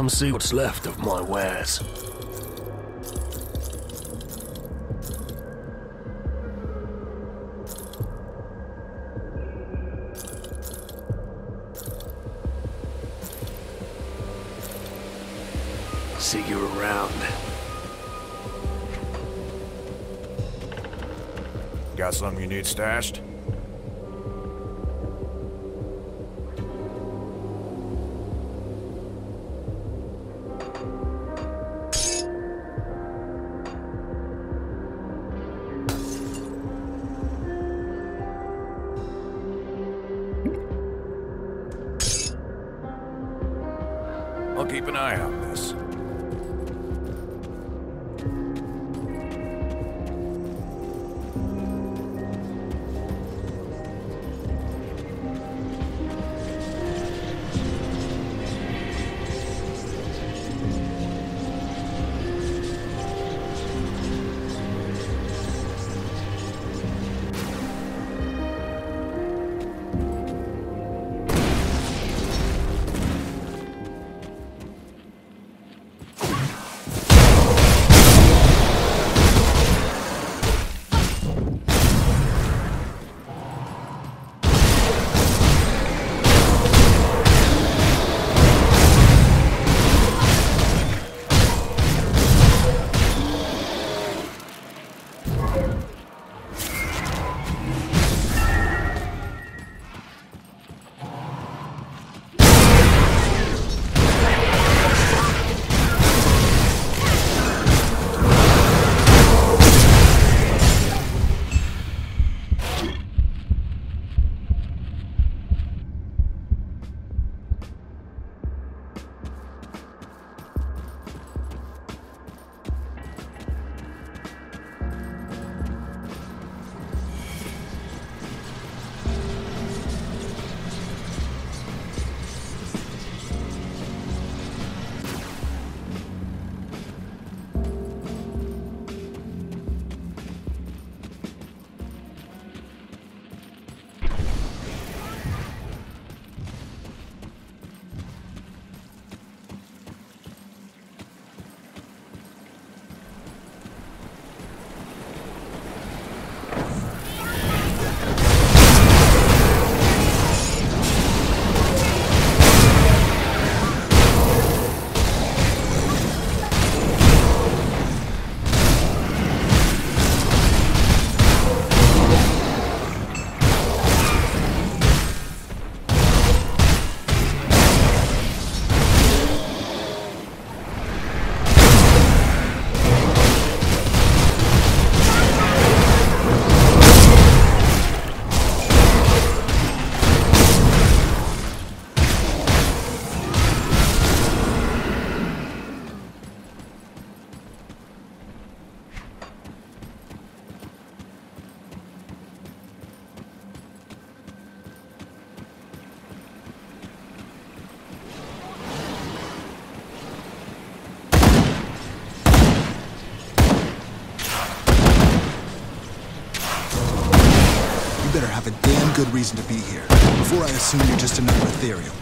Come see what's left of my wares. See you around. Got something you need stashed? Have a damn good reason to be here, before I assume you're just another ethereal.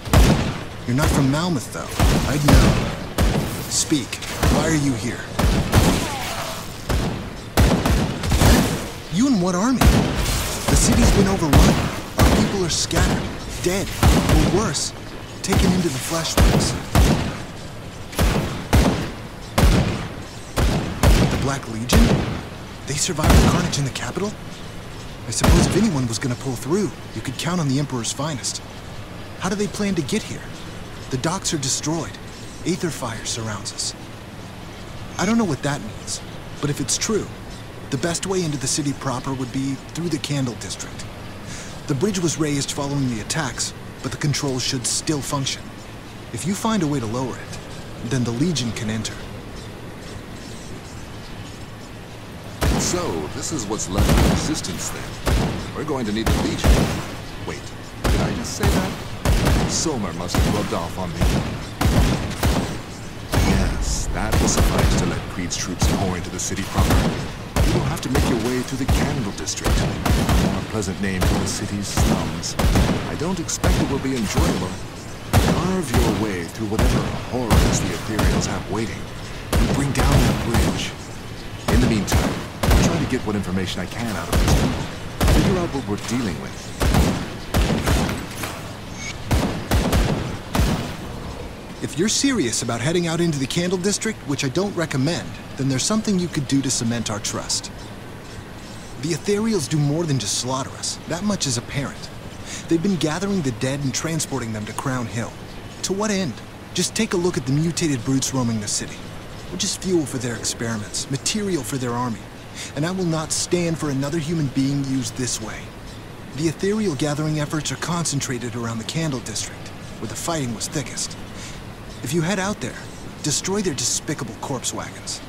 You're not from Malmouth, though. I'd know. Speak. Why are you here? You and what army? The city's been overrun. Our people are scattered, dead, or worse, taken into the fleshworks. The Black Legion? They survived the carnage in the capital? I suppose if anyone was gonna pull through, you could count on the Emperor's finest. How do they plan to get here? The docks are destroyed. Aether fire surrounds us. I don't know what that means, but if it's true, the best way into the city proper would be through the Candle District. The bridge was raised following the attacks, but the controls should still function. If you find a way to lower it, then the Legion can enter. So, this is what's left of the Resistance then. We're going to need the Legion. Wait, did I just say that? Somer must have rubbed off on me. Yes, that will suffice to let Creed's troops pour into the city proper. You will have to make your way through the Candle District, a more pleasant name for the city's slums. I don't expect it will be enjoyable. Carve your way through whatever horrors the Ethereals have waiting, and bring down that bridge. In the meantime, get what information I can out of these people. Figure out what we're dealing with. If you're serious about heading out into the Candle District, which I don't recommend, then there's something you could do to cement our trust. The Ethereals do more than just slaughter us. That much is apparent. They've been gathering the dead and transporting them to Crown Hill. To what end? Just take a look at the mutated brutes roaming the city. We're just fuel for their experiments, material for their army. And I will not stand for another human being used this way. The ethereal gathering efforts are concentrated around the Candle District, where the fighting was thickest. If you head out there, destroy their despicable corpse wagons.